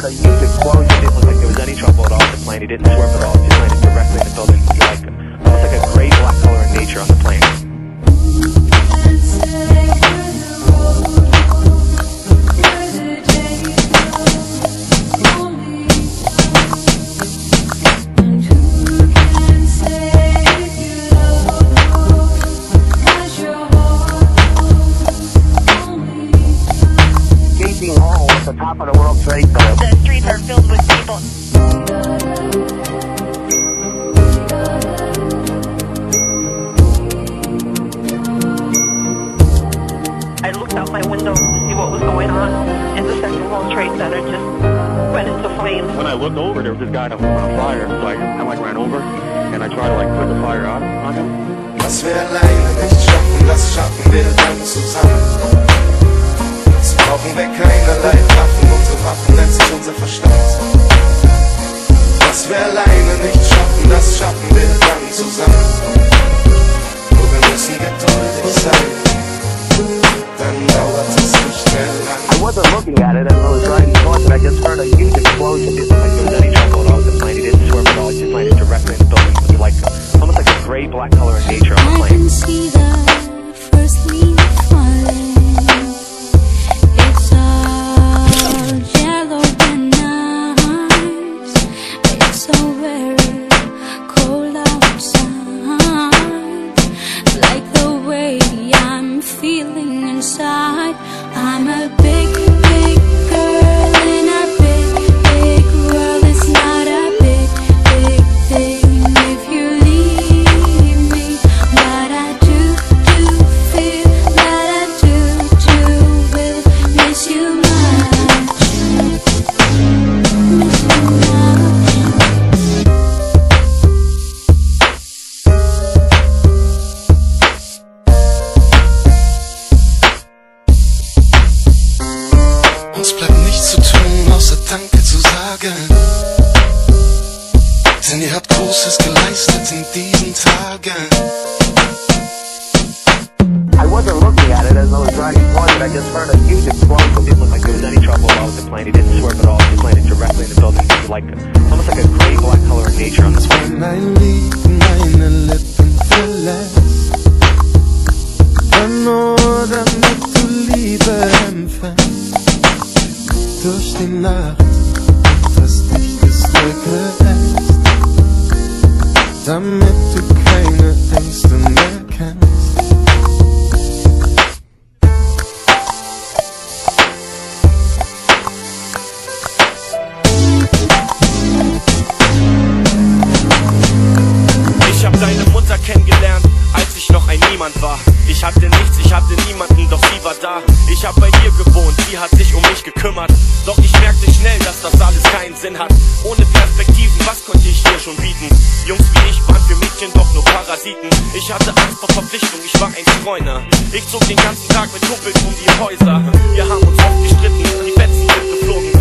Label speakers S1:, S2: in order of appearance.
S1: heard huge explosion. It didn't look like there was any trouble at all the plane. He didn't swerve at all. The top of the World Trade Center.
S2: The streets are filled with people. I looked out my window to see what was going on, and the Central World Trade Center just went into flames.
S3: When I looked over, there was this guy that was on fire, so I kind of like ran over and I tried to like put the fire out on him.
S4: Alleine nicht schaffen, das schaffen wir dann zusammen. Nur wir müssen geduldig sein, dann dauert es nicht mehr lang.
S1: I wasn't looking at it as I was driving towards it. I just heard a huge explosion. It didn't look like there was any trouble at all the plane. He didn't swerve at all. He just landed directly in the building. It was like almost like a gray black color in nature on the
S5: I
S1: plane.
S5: Feeling inside. I'm a
S4: habt Großes geleistet in diesen Tagen.
S1: I wasn't looking at it as I was driving towards it. I just heard a huge explosion. It didn't look like there was any trouble all with the plane. He didn't swerve at all. He just landed directly in the building. It was like almost like a gray black color in nature on the plane.
S4: Wenn ein Lied meine Lippen verlässt, dann nur damit du Liebe empfängst. Durch die Nacht Dichtes zurücklässt, damit du keine Ängste mehr kennst.
S6: Ich hab deine Mutter kennengelernt, als ich noch ein Niemand war. Ich hatte nichts, ich hatte niemanden, doch sie war da. Ich hab bei ihr gewohnt, sie hat sich um mich gekümmert. Doch ich merkte schnell, dass das alles keinen Sinn hat. Ohne Perspektiven, was konnte ich ihr schon bieten? Jungs wie ich waren für Mädchen doch nur Parasiten. Ich hatte Angst vor Verpflichtung, ich war ein Streuner. Ich zog den ganzen Tag mit Kumpels um die Häuser. Wir haben uns oft gestritten, die Betten sind geflogen.